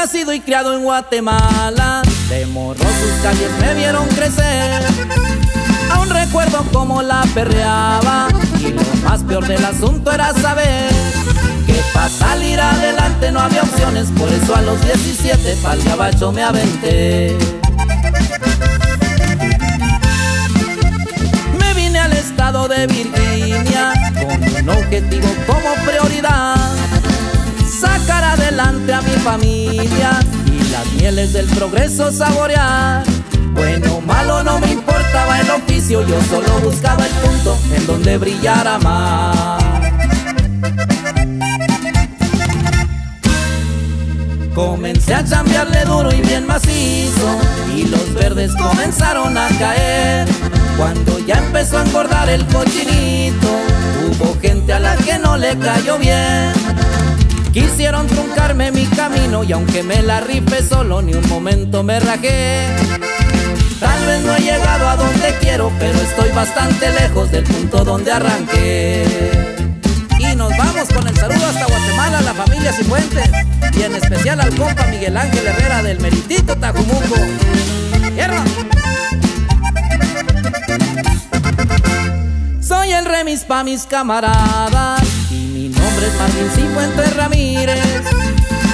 y criado en Guatemala, de morro sus calles me vieron crecer. Aún recuerdo cómo la perreaba y lo más peor del asunto era saber que para salir adelante no había opciones, por eso a los 17 pa'l gabacho me aventé. Mieles del progreso saborear. Bueno o malo no me importaba el oficio, yo solo buscaba el punto en donde brillara más. Comencé a chambearle duro y bien macizo Y los verdes comenzaron a caer Cuando ya empezó a engordar el cochinito Hubo gente a la que no le cayó bien Mi camino Y aunque me la rifé solo ni un momento me rajé Tal vez no he llegado a donde quiero Pero estoy bastante lejos del punto donde arranqué y nos vamos con el saludo hasta Guatemala, la familia Cifuentes y en especial al compa Miguel Ángel Herrera del Meritito Tajumuco. ¡Hierro! Soy el remis pa' mis camaradas y mi nombre es Martín Cifuentes Ramírez.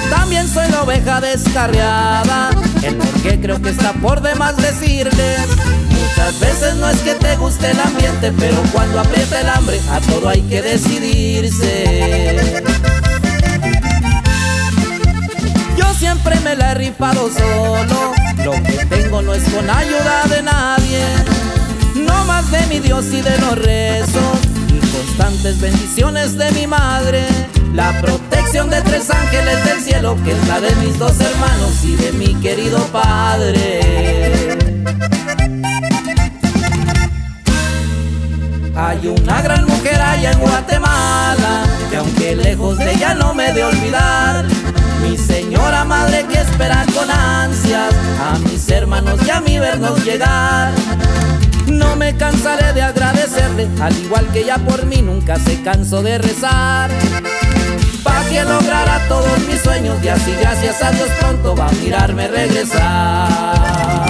También soy la oveja descarriada, el por qué creo que está por demás decirles. Muchas veces no es que te guste el ambiente, pero cuando aprieta el hambre, a todo hay que decidirse. Yo siempre me la he rifado solo, lo que tengo no es con ayuda de nadie. No más de mi Dios y de los rezos, y constantes bendiciones de mi madre. La protección de tres cielo, que es la de mis dos hermanos y de mi querido padre. Hay una gran mujer allá en Guatemala, que aunque lejos de ella no me de olvidar. Mi señora madre que espera con ansias a mis hermanos y a mi vernos llegar. No me cansaré de agradecerle, al igual que ella por mí nunca se cansó de rezar. Pa' que lograra todos mis sueños y así gracias a Dios pronto va a mirarme regresar.